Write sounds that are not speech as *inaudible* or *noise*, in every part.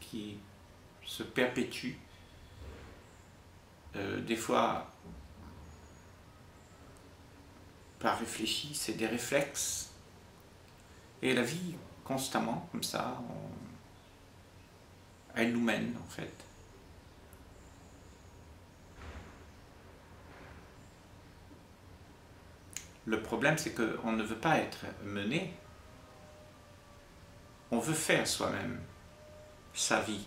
Qui se perpétuent. Euh, des fois, pas réfléchi, c'est des réflexes. Et la vie, constamment, comme ça, elle nous mène en fait. Le problème, c'est qu'on ne veut pas être mené. On veut faire soi-même sa vie.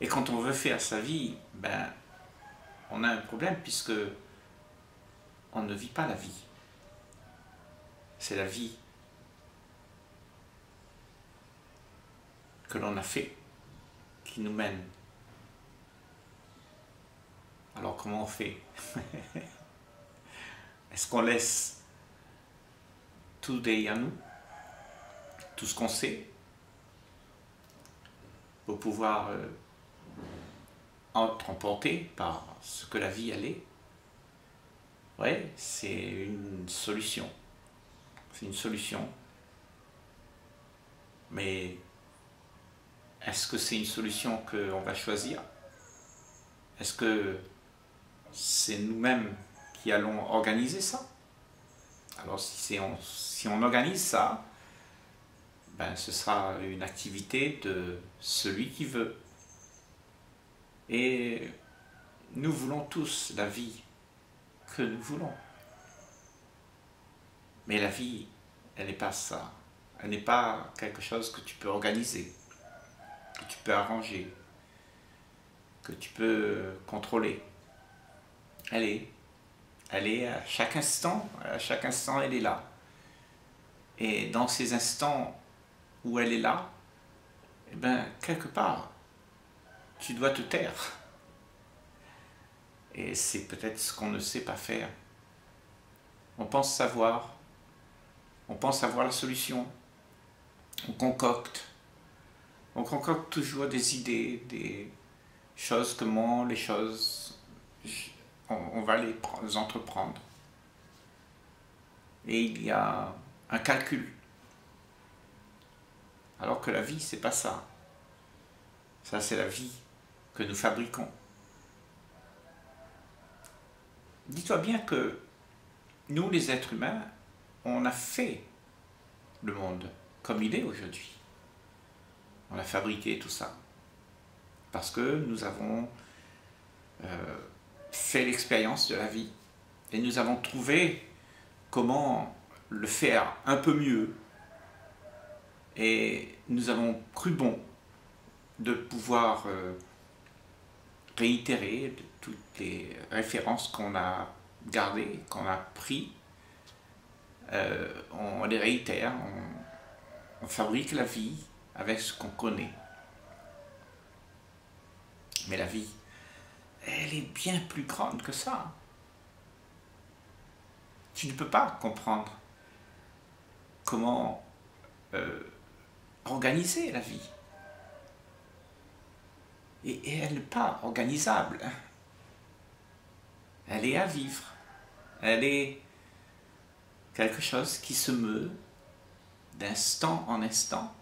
Et quand on veut faire sa vie, ben, on a un problème puisque on ne vit pas la vie. C'est la vie que l'on a fait qui nous mène. Alors comment on fait? *laughs* Est-ce qu'on laisse tout derrière nous, tout ce qu'on sait, pouvoir euh, être emporté par ce que la vie allait Oui, c'est une solution. C'est une solution. Mais est-ce que c'est une solution qu'on va choisir? Est-ce que c'est nous-mêmes qui allons organiser ça? Alors si, on, si on organise ça, ben, ce sera une activité de celui qui veut. Et nous voulons tous la vie que nous voulons. Mais la vie, elle n'est pas ça. Elle n'est pas quelque chose que tu peux organiser, que tu peux arranger, que tu peux contrôler. Elle est elle est à chaque instant, à chaque instant elle est là. Et dans ces instants où elle est là, eh ben, quelque part, tu dois te taire. Et c'est peut-être ce qu'on ne sait pas faire. On pense savoir, on pense avoir la solution, on concocte, on concocte toujours des idées, des choses, comment les choses on, va les, entreprendre. Et il y a un calcul. Alors que la vie, c'est pas ça. Ça, c'est la vie que nous fabriquons. Dis-toi bien que nous, les êtres humains, on a fait le monde comme il est aujourd'hui. On a fabriqué tout ça. Parce que nous avons euh, fait l'expérience de la vie. Et nous avons trouvé comment le faire un peu mieux. Et nous avons cru bon de pouvoir euh, réitérer toutes les références qu'on a gardées, qu'on a pris. Euh, on les réitère, on fabrique la vie avec ce qu'on connaît. Mais la vie, elle est bien plus grande que ça. Tu ne peux pas comprendre comment euh, organiser la vie. Et, elle n'est pas organisable. Elle est à vivre. Elle est quelque chose qui se meut d'instant en instant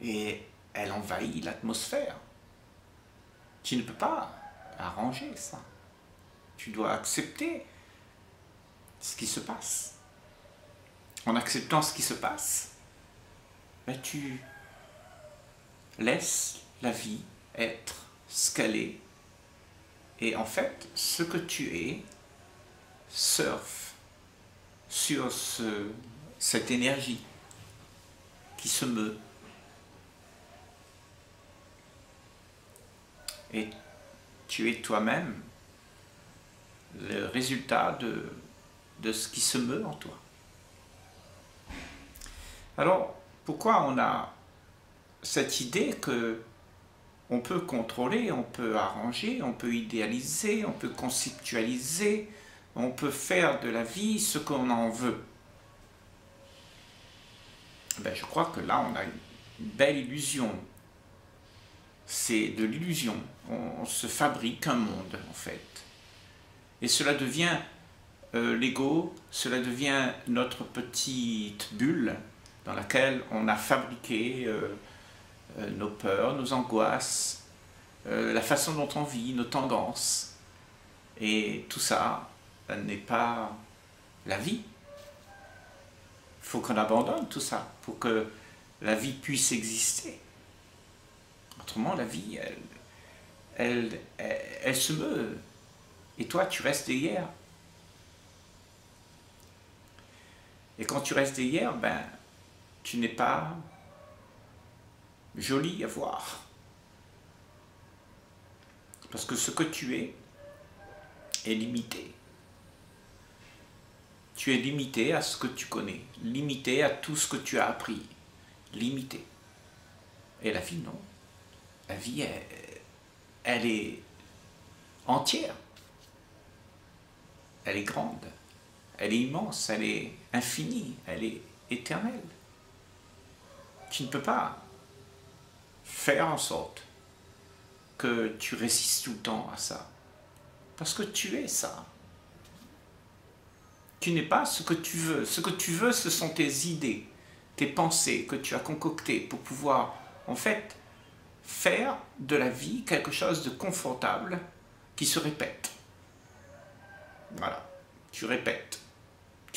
et elle envahit l'atmosphère. Tu ne peux pas arranger ça. Tu dois accepter ce qui se passe. En acceptant ce qui se passe, ben tu laisses la vie être ce qu'elle est. Et en fait, ce que tu es surfe sur ce, cette énergie qui se meut. Et tu es toi-même le résultat de, de ce qui se meut en toi. Alors, pourquoi on a cette idée que on peut contrôler, on peut arranger, on peut idéaliser, on peut conceptualiser, on peut faire de la vie ce qu'on en veut? Ben, Je crois que là, on a une belle illusion c'est de l'illusion. On, se fabrique un monde, en fait. Et cela devient euh, l'ego, cela devient notre petite bulle dans laquelle on a fabriqué euh, euh, nos peurs, nos angoisses, la façon dont on vit, nos tendances. Et tout ça n'est pas la vie. Il faut qu'on abandonne tout ça pour que la vie puisse exister. Autrement, la vie, elle, elle, elle se meut. Et toi, tu restes hier. Et quand tu restes hier, ben, tu n'es pas joli à voir. Parce que ce que tu es est limité. Tu es limité à ce que tu connais, limité à tout ce que tu as appris, limité. Et la vie, non. La vie, elle est entière. Elle est grande. Elle est immense, elle est infinie, elle est éternelle. Tu ne peux pas faire en sorte que tu résistes tout le temps à ça. Parce que tu es ça. Tu n'es pas ce que tu veux. Ce que tu veux, ce sont tes idées, tes pensées que tu as concoctées pour pouvoir, en fait, faire de la vie quelque chose de confortable qui se répète. Voilà, tu répètes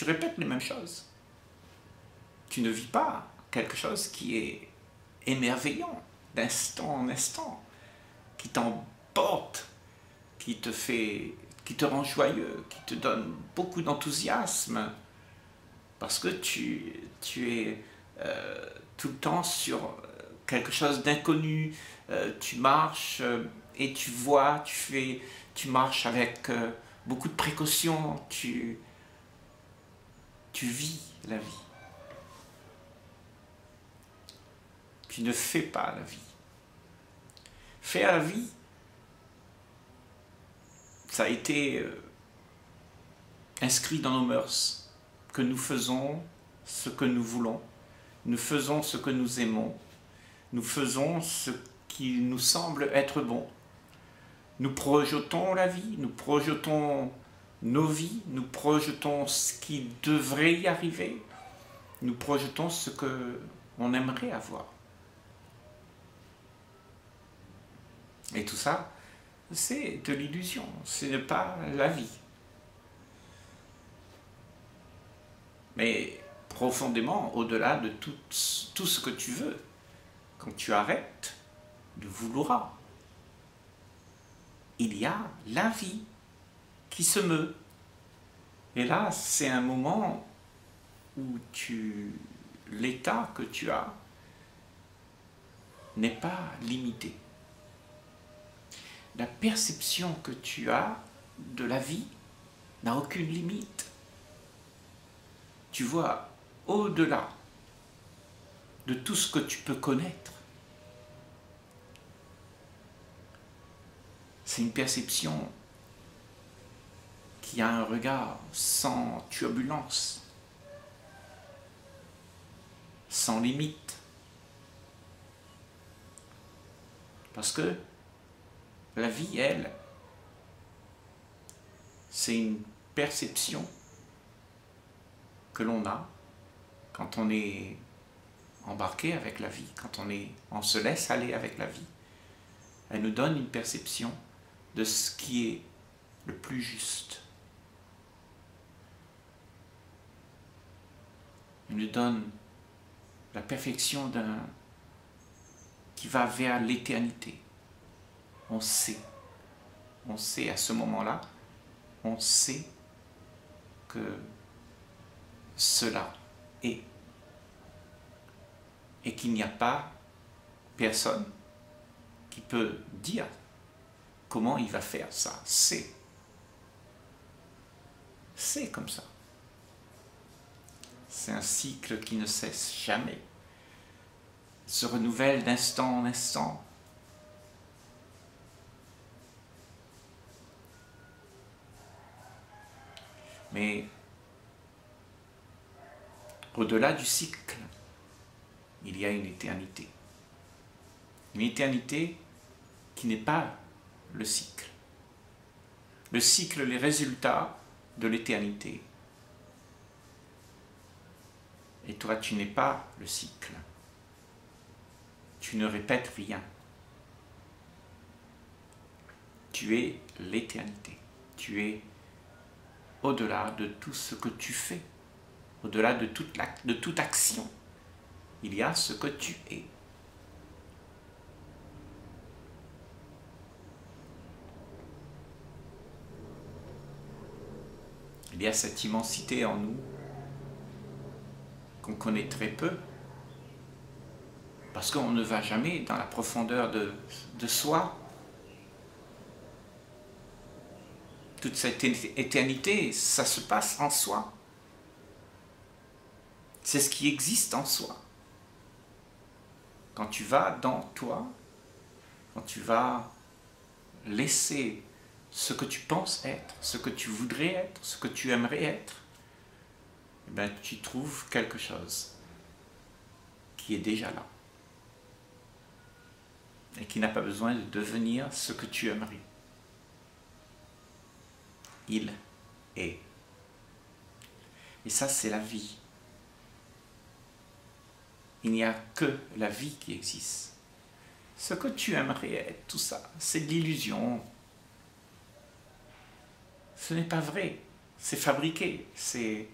tu répètes les mêmes choses. Tu ne vis pas quelque chose qui est émerveillant d'instant en instant, qui t'emporte, qui te fait, qui te rend joyeux, qui te donne beaucoup d'enthousiasme, parce que tu, es euh, tout le temps sur quelque chose d'inconnu, euh, tu marches euh, et tu vois, tu fais, tu marches avec beaucoup de précautions, tu, tu vis la vie. Tu ne fais pas la vie. Faire la vie, ça a été euh, inscrit dans nos mœurs, que nous faisons ce que nous voulons, nous faisons ce que nous aimons, nous faisons ce qui nous semble être bon. Nous projetons la vie, nous projetons nos vies, nous projetons ce qui devrait y arriver, nous projetons ce que on aimerait avoir. Et tout ça, c'est de l'illusion, ce n'est pas la vie. Mais profondément, au-delà de tout, ce que tu veux, quand tu arrêtes de vouloir, il y a la vie qui se meut. Et là, c'est un moment où l'état que tu as n'est pas limité. La perception que tu as de la vie n'a aucune limite. Tu vois au-delà de tout ce que tu peux connaître. C'est une perception qui a un regard sans turbulence, sans limite. Parce que la vie, elle, c'est une perception que l'on a quand on est embarqué avec la vie, quand on, est, on se laisse aller avec la vie. Elle nous donne une perception de ce qui est le plus juste. Il nous donne la perfection d'un qui va vers l'éternité. On sait, on sait à ce moment-là, on sait que cela est et qu'il n'y a pas personne qui peut dire comment il va faire ça. C'est. C'est comme ça. C'est un cycle qui ne cesse jamais, se renouvelle d'instant en instant. Mais au-delà du cycle, il y a une éternité. Une éternité qui n'est pas le cycle. Le cycle, les résultats de l'éternité. Et toi, tu n'es pas le cycle. Tu ne répètes rien. Tu es l'éternité. Tu es au-delà de tout ce que tu fais, au-delà de toute, action. Il y a ce que tu es. Il y a cette immensité en nous qu'on connaît très peu, parce qu'on ne va jamais dans la profondeur de, de soi. Toute cette éternité, ça se passe en soi. C'est ce qui existe en soi. Quand tu vas dans toi, quand tu vas laisser ce que tu penses être, ce que tu voudrais être, ce que tu aimerais être, eh ben, tu trouves quelque chose qui est déjà là et qui n'a pas besoin de devenir ce que tu aimerais. Il est. Et ça, c'est la vie. Il n'y a que la vie qui existe. Ce que tu aimerais être, tout ça, c'est de l'illusion, ce n'est pas vrai. C'est fabriqué. C'est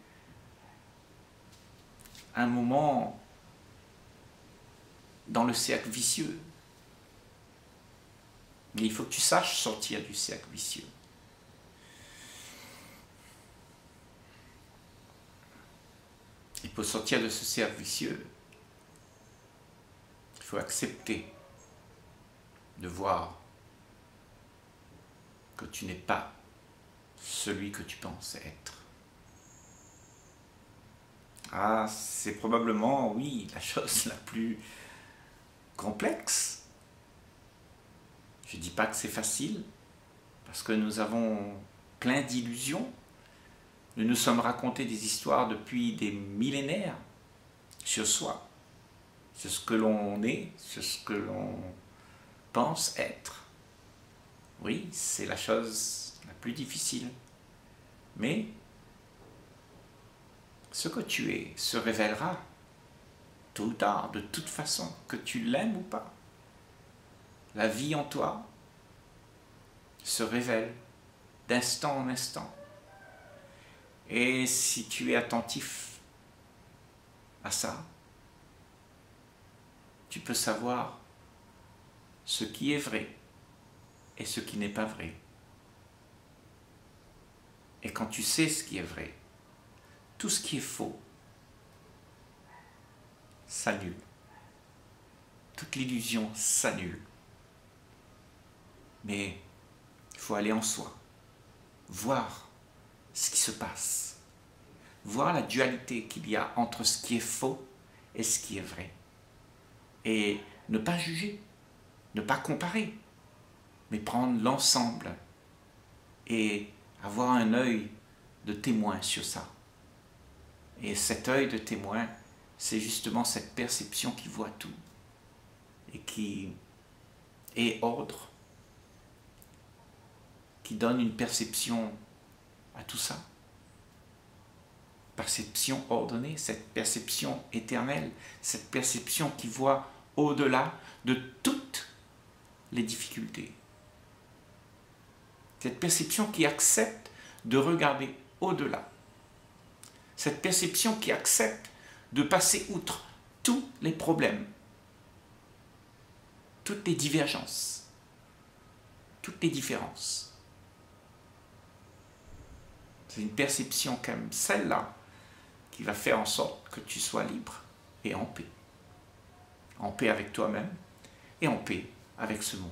un moment dans le cercle vicieux. Mais il faut que tu saches sortir du cercle vicieux. Faut sortir de ce cercle vicieux. Il faut accepter de voir que tu n'es pas celui que tu penses être. Ah, c'est probablement, oui, la chose la plus complexe. Je dis pas que c'est facile, parce que nous avons plein d'illusions. Nous nous sommes racontés des histoires depuis des millénaires sur soi, sur ce que l'on est, sur ce que l'on pense être. Oui, c'est la chose la plus difficile. Mais ce que tu es se révélera tôt ou tard, de toute façon, que tu l'aimes ou pas. La vie en toi se révèle d'instant en instant. Et si tu es attentif à ça, tu peux savoir ce qui est vrai et ce qui n'est pas vrai. Et quand tu sais ce qui est vrai, tout ce qui est faux s'annule. Toute l'illusion s'annule. Mais il faut aller en soi, voir ce qui se passe, voir la dualité qu'il y a entre ce qui est faux et ce qui est vrai. Et ne pas juger, ne pas comparer, mais prendre l'ensemble et avoir un œil de témoin sur ça. Et cet œil de témoin, c'est justement cette perception qui voit tout et qui est ordre, qui donne une perception à tout ça. Perception ordonnée, cette perception éternelle, cette perception qui voit au-delà de toutes les difficultés. Cette perception qui accepte de regarder au-delà. Cette perception qui accepte de passer outre tous les problèmes, toutes les divergences, toutes les différences. C'est une perception comme celle-là qui va faire en sorte que tu sois libre et en paix. En paix avec toi-même et en paix avec ce monde.